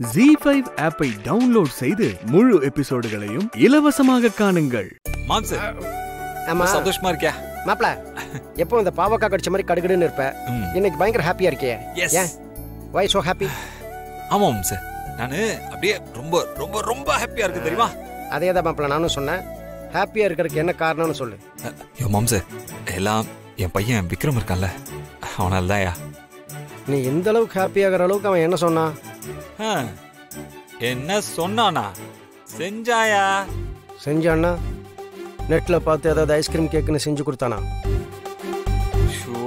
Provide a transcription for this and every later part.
G five ஆப்பை download செய்து முழு எபிசோடுகளையும் இலவசமாக காணுங்கள். மாம்சு ஆமா. சந்தோஷமா இருக்கியா? மாப்ள எப்போ இந்த பாவக்கா கடிச்ச மாதிரி கடுகடுன்னு இருப்ப. இன்னைக்கு பயங்கர ஹாப்பியா இருக்கியே. எஸ் ஏன்? வை சோ ஹாப்பி ஆமா மாம்சு நானு அப்படியே ரொம்ப ரொம்ப ரொம்ப ஹாப்பியா இருக்கு தெரியுமா? அதே தான் மாப்ள நானும் சொன்னேன். ஹாப்பியா இருக்கிறதுக்கு என்ன காரணம்னு சொல்லு. யோ மாம்சு எல்லாம் என் பையன் விக்ரம் இருக்கான்ல. அவனால தான்யா நீ எந்த அளவுக்கு ஹாப்பி ஆகிற அளவுக்கு அவன் என்ன சொன்னான்? என்ன சொன்னானா? செஞ்சாயா? செஞ்சான்னா? நெட்ல பார்த்து ஏதாவது ஐஸ்கிரீம் கேக்குன்னு செஞ்சு கொடுத்தானா? ஷோ.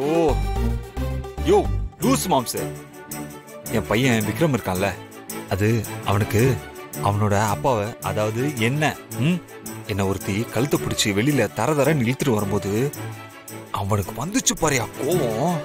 யோ லூஸ் மாம்சு. என் பையன் விக்ரம் இருக்கான்ல. அது அவனுக்கு அவனோட அப்பாவை அதாவது என்ன என்ன ஒருத்தி கழுத்தை பிடிச்சி வெளியில தர தர இழுத்துட்டு வரும்போது அவனுக்கு வந்துச்சு பாரியா கோவம்.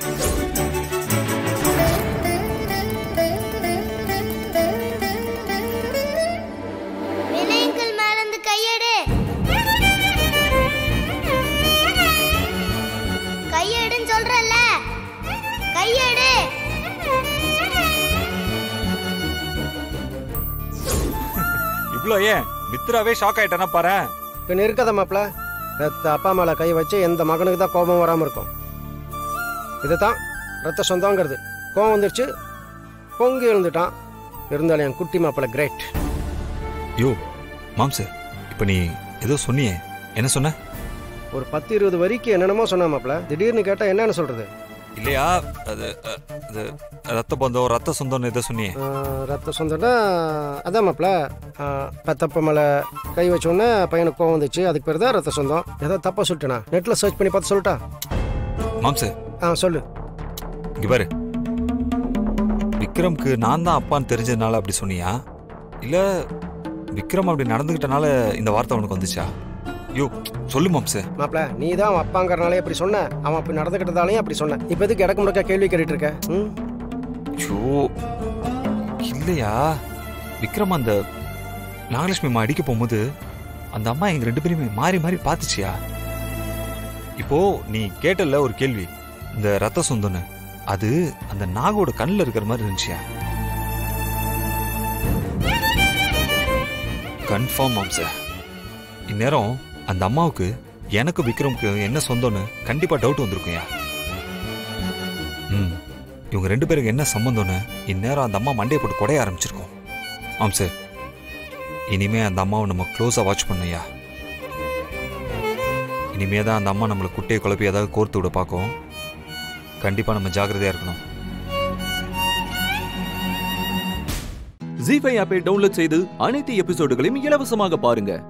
இவ்ளோ ஏன்? மித்ராவே ஷாக் ஆயிட்டானா பாரு பின்ன இருக்காத மாப்ள ரத்த அப்பா மேல கை வச்சு எந்த மகனுக்கு தான் கோபம் வராம இருக்கும். இதுதான் ரத்த சொந்தங்கிறது. கோபம் வந்துருச்சு. பொங்கி எழுந்துட்டான். இருந்தாலும் என் குட்டி மாப்பிள கிரேட் யோ மாம்சு இப்ப நீ ஏதோ சொன்னியே. என்ன சொன்ன? ஒரு பத்து இருபது வரிக்கு என்னென்னமோ சொன்னா மாப்ள திடீர்னு கேட்டா என்னன்னு சொல்றது? இல்லையா? அது அது ரத்த பந்தம் ரத்த சொந்தம்னு ஏதோ சொன்னியே ரத்த சொந்தம்னா அதான் மாப்ள பெத்தப்ப மேல கை வச்ச உடனே பையனுக்கு கோவம் வந்துச்சு. அதுக்கு பேர் தான் ரத்த சொந்தம். ஏதோ தப்பா சொல்லிட்டேனா? நெட்ல சர்ச் பண்ணி பார்த்து சொல்லிட்டா மாம்சு. ஆ சொல்லு. இங்க பாரு. விக்ரம்க்கு நான் தான் அப்பான்னு தெரிஞ்சதுனால அப்படி சொன்னியா? இல்ல விக்ரம் அப்படி நடந்துகிட்டனால இந்த வார்த்தை அவனுக்கு வந்துச்சா? யோ சொல்லு மாம்சு. மாப்ள நீ தான் அவன் அப்பாங்கறனாலே அப்படி சொன்ன. அவன் அப்படி நடந்துக்கிட்டதாலையும் அப்படி சொன்ன. இப்போ எதுக்கு இடக்கு முடக்க கேள்வி கேட்டுட்டு இருக்க? ம்? இல்லையா? விக்ரம் அந்த நாகலட்சுமி அம்மா அடிக்க போகும்போது அந்த அம்மா எங்க ரெண்டு பேருமே மாறி மாறி பார்த்துச்சியா? இப்போ நீ கேட்டல ஒரு கேள்வி. இந்த ரத்த சொந்தம்னு. அது அந்த நாகோட கண்ணில் இருக்கிற மாதிரி இருந்துச்சியா? கன்ஃபார்ம் மாம்ச. இந்நேரம் அந்த அம்மாவுக்கு எனக்கு விக்ரமுக்கு என்ன சொந்தம்னு கண்டிப்பா டவுட் வந்திருக்கும்யா ம். இவங்க ரெண்டு பேருக்கு என்ன சம்பந்தம்னு இந்நேரம் அந்த அம்மா மண்டையை போட்டு குடைய ஆரம்பிச்சிருக்கோம். ஆம் சார் இனிமே அந்த அம்மாவை நம்ம க்ளோஸாக வாட்ச் பண்ணையா இனிமே தான் அந்த அம்மா நம்மளை குட்டையை குழப்பி ஏதாவது கோர்த்து விட பார்க்கும். கண்டிப்பாக நம்ம ஜாக்கிரதையாக இருக்கணும். ஜி ஃபைவ் ஆப்பை டவுன்லோட் செய்து அனைத்து எபிசோடுகளையும் இலவசமாக பாருங்கள்